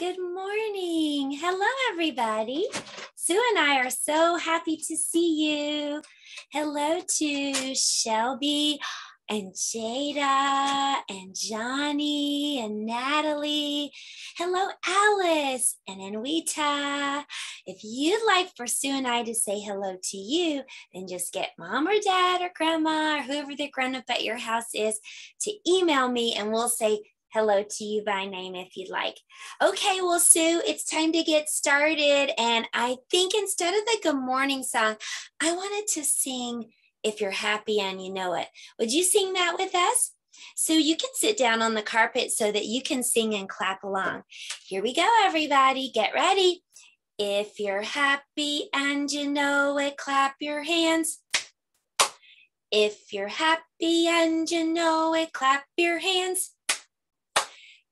Good morning. Hello, everybody. Sue and I are so happy to see you. Hello to Shelby and Jada and Johnny and Natalie. Hello, Alice and Anwita. If you'd like for Sue and I to say hello to you, then just get mom or dad or grandma or whoever the grown up at your house is to email me and we'll say hello to you by name if you'd like. Okay, well, Sue, it's time to get started. And I think instead of the good morning song, I wanted to sing If You're Happy and You Know It. Would you sing that with us? So you can sit down on the carpet so that you can sing and clap along. Here we go, everybody. Get ready. If you're happy and you know it, clap your hands. If you're happy and you know it, clap your hands.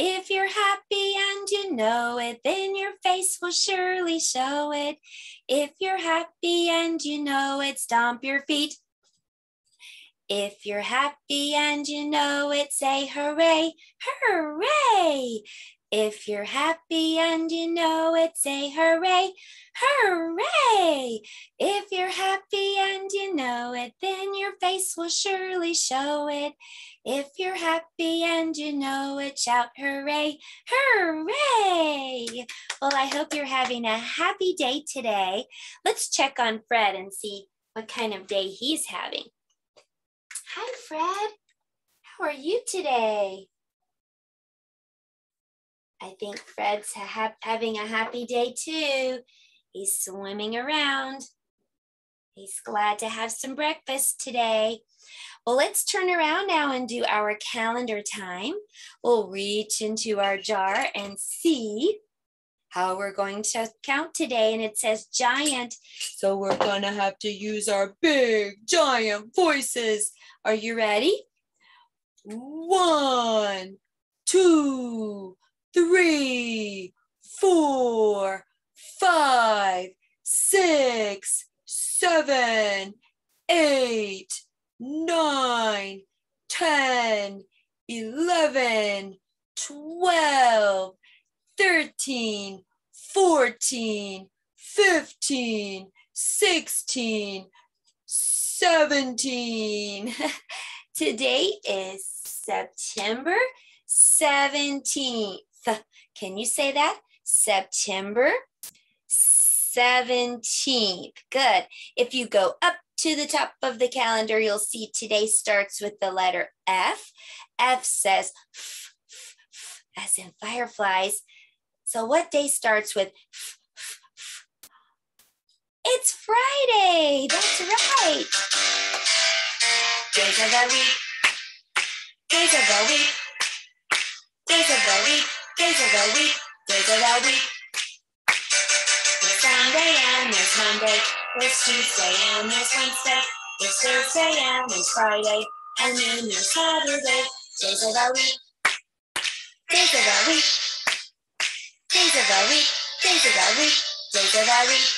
If you're happy and you know it, then your face will surely show it. If you're happy and you know it, stomp your feet. If you're happy and you know it, say hooray, hooray. If you're happy and you know it, say hooray, hooray. If you're happy and you know it, then your face will surely show it. If you're happy and you know it, shout hooray, hooray. Well, I hope you're having a happy day today. Let's check on Fred and see what kind of day he's having. Hi, Fred. How are you today? I think Fred's ha having a happy day too. He's swimming around. He's glad to have some breakfast today. Well, let's turn around now and do our calendar time. We'll reach into our jar and see how we're going to count today. And it says giant. So we're going to have to use our big giant voices. Are you ready? One, two, three, four, five, six, seven, eight, nine, ten, eleven, twelve, thirteen, fourteen, fifteen, sixteen, seventeen. Today is September 17th. Can you say that? September 17th. Good. If you go up to the top of the calendar, you'll see today starts with the letter F. F says f, f, f, as in fireflies. So what day starts with f? It's Friday. That's right. Days of the week. Days of the week. Days of the week, days of the week. There's Sunday and there's Monday, there's Tuesday and there's Wednesday, there's Thursday and there's Friday, and then there's Saturday. Days of the week, days of the week, days of the week, days of the week, days of the week.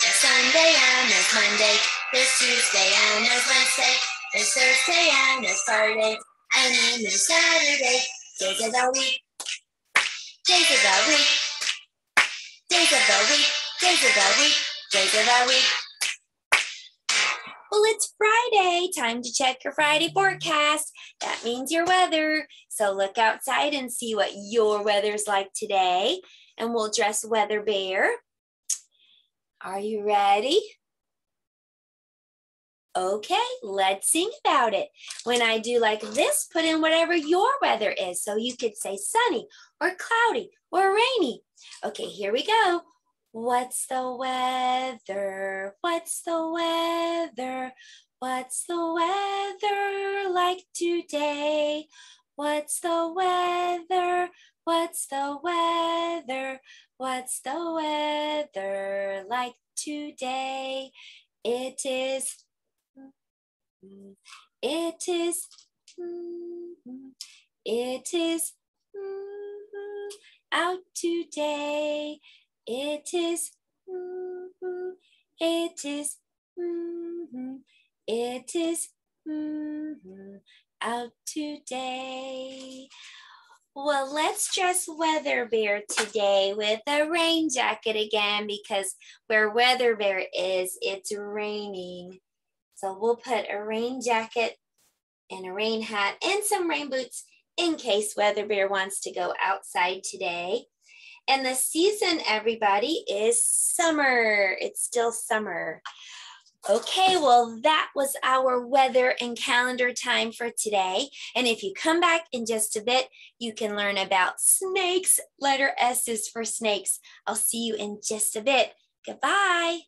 There's Sunday and there's Monday, there's Tuesday and there's Wednesday, there's Thursday and there's Friday. And then there's Saturday, days of the week, days of the week, days of the week, days of the week, days of the week. Well, it's Friday. Time to check your Friday forecast. That means your weather. So look outside and see what your weather's like today. And we'll dress Weather Bear. Are you ready? Okay, let's sing about it. When I do like this, put in whatever your weather is. So you could say sunny or cloudy or rainy. Okay, here we go. What's the weather? What's the weather? What's the weather like today? What's the weather? What's the weather? What's the weather like today? It is It is, mm-hmm. it is mm-hmm. out today. It is, mm-hmm. it is, it is out today. Well, let's dress Weather Bear today with a rain jacket again because where Weather Bear is, it's raining. So we'll put a rain jacket and a rain hat and some rain boots in case Weather Bear wants to go outside today. And the season, everybody, is summer. It's still summer. Okay, well, that was our weather and calendar time for today. And if you come back in just a bit, you can learn about snakes. Letter S is for snakes. I'll see you in just a bit. Goodbye.